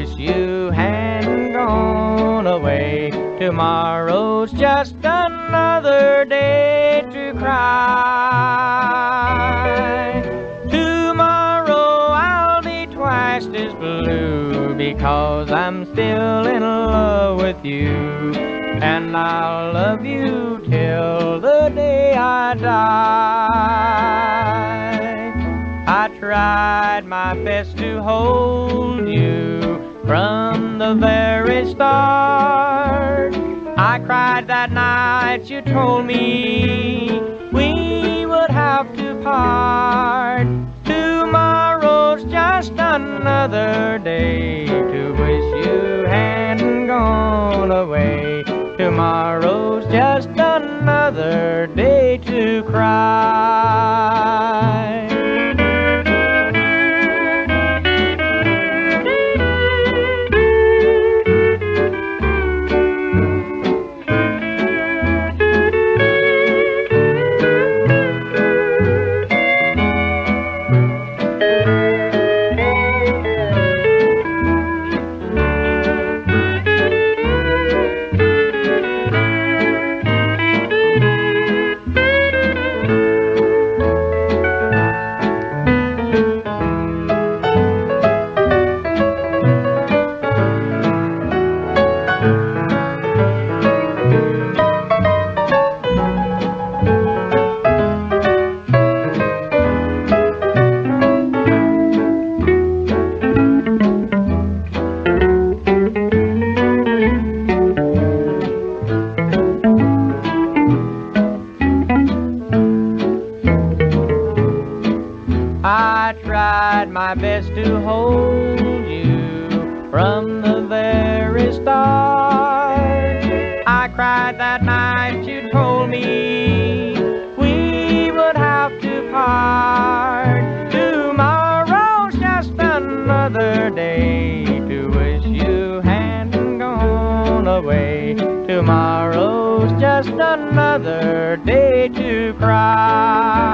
wish you hadn't gone away. Tomorrow's just another day to cry. Tomorrow I'll be twice as blue because I'm still in love with you. And I'll love you till the day I die. I tried my best to hold you from the very start. I cried that night you told me we would have to part. Tomorrow's just another day to wish you hadn't gone away. Tomorrow's just another day to cry. Tried my best to hold you from the very start. I cried that night you told me we would have to part. Tomorrow's just another day to wish you hadn't gone away. Tomorrow's just another day to cry.